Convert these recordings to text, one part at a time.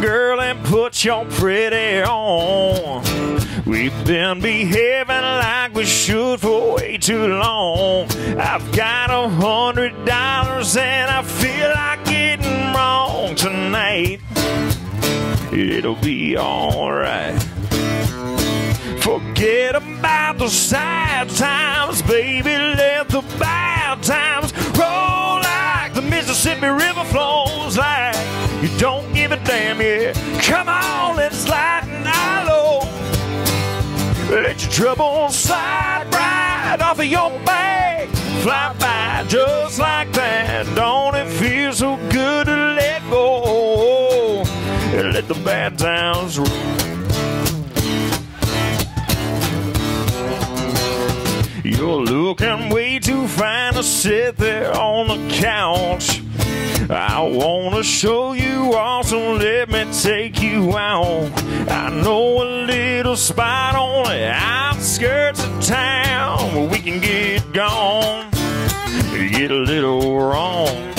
girl, and put your pretty on. We've been behaving like we should for way too long. I've got a hundred dollars and I feel like getting wrong tonight. It'll be alright. Forget about the sad times, baby. Let the bad times roll like the Mississippi River you don't give a damn. Yeah, come on, let's lighten our load. Let your troubles slide right off of your back. Fly by just like that. Don't it feel so good to let go? And let the bad times roll. You're looking way too fine to sit there on the couch. I wanna show you off, so let me take you out. I know a little spot on the outskirts of town where we can get gone, get a little wrong.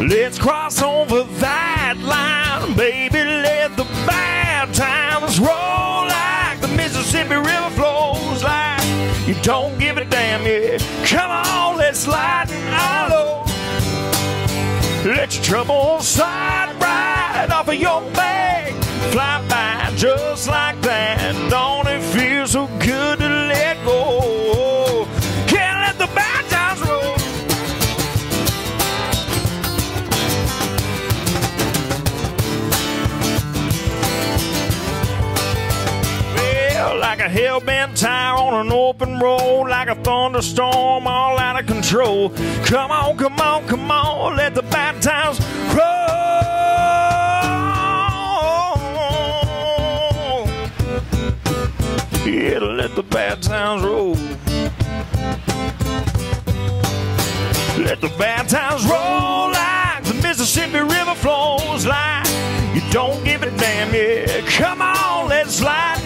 Let's cross over that line, baby. Let the bad times roll like the Mississippi River flows like you don't give a damn. Yeah, come on, let's lighten load. Let your troubles slide right off of your back. Fly by just like that. A hell-bent tire on an open road, like a thunderstorm all out of control. Come on, come on, come on, let the bad times roll. Yeah, let the bad times roll. Let the bad times roll like the Mississippi River flows like you don't give a damn. Yeah, come on, let's slide